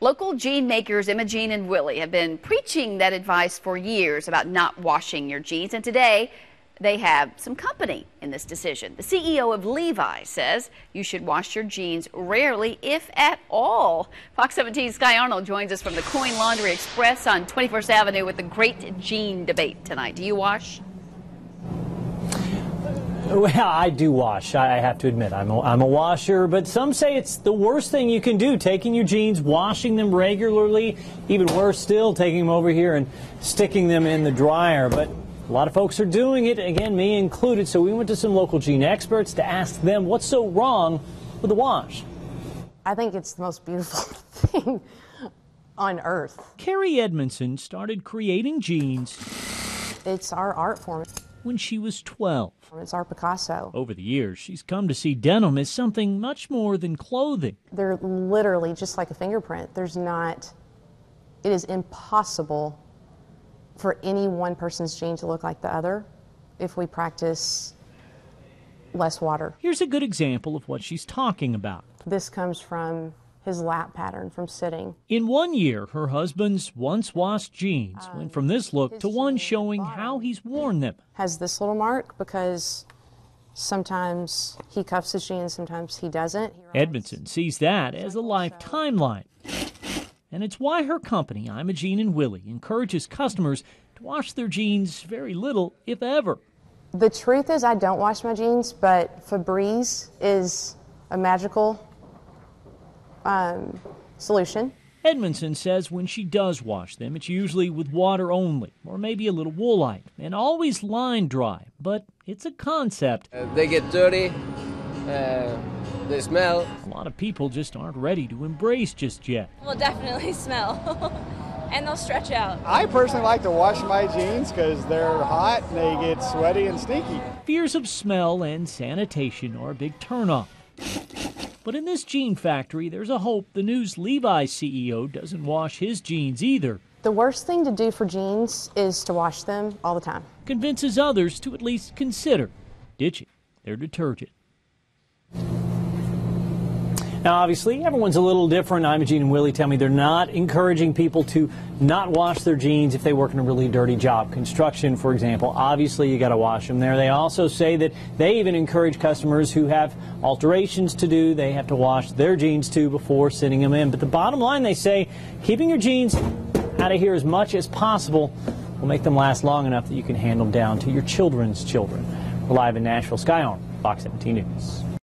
Local jean makers Imogene and Willie have been preaching that advice for years about not washing your jeans, and today they have some company in this decision. The CEO of Levi says you should wash your jeans rarely, if at all. Fox 17 Sky Arnold joins us from the Coin Laundry Express on 21st Avenue with the great jean debate tonight. Do you wash? Well, I do wash. I have to admit, I'm a, I'm a washer, but some say it's the worst thing you can do, taking your jeans, washing them regularly, even worse still, taking them over here and sticking them in the dryer. But a lot of folks are doing it, again, me included, so we went to some local jean experts to ask them what's so wrong with the wash. I think it's the most beautiful thing on earth. Carrie Eddmenson started creating jeans. It's our art form when she was 12. It's our Picasso. Over the years, she's come to see denim as something much more than clothing. They're literally just like a fingerprint. There's not, it is impossible for any one person's jean to look like the other if we practice less water. Here's a good example of what she's talking about. This comes from his lap pattern from sitting. In one year, her husband's once washed jeans um, went from this look to one showing how he's worn them. Has this little mark because sometimes he cuffs his jeans, sometimes he doesn't. He Eddmenson sees that as a lifetime timeline. And it's why her company, Imogene and Willie, encourages customers to wash their jeans very little, if ever. The truth is, I don't wash my jeans, but Febreze is a magical um, solution. Eddmenson says when she does wash them, it's usually with water only, or maybe a little woolite, and always line dry. But it's a concept. Uh, they get dirty, uh, they smell. A lot of people just aren't ready to embrace just yet. Will definitely smell, and they'll stretch out. I personally like to wash my jeans because they're hot and they get sweaty and stinky. Fears of smell and sanitation are a big turnoff. But in this jean factory, there's a hope the news Levi CEO doesn't wash his jeans either. The worst thing to do for jeans is to wash them all the time. Convinces others to at least consider ditching their detergent. Now, obviously, everyone's a little different. Imogene and Willie tell me they're not encouraging people to not wash their jeans if they work in a really dirty job. Construction, for example, obviously you got to wash them there. They also say that they even encourage customers who have alterations to do, they have to wash their jeans too before sending them in. But the bottom line, they say, keeping your jeans out of here as much as possible will make them last long enough that you can hand them down to your children's children. We're live in Nashville, Sky on Fox 17 News.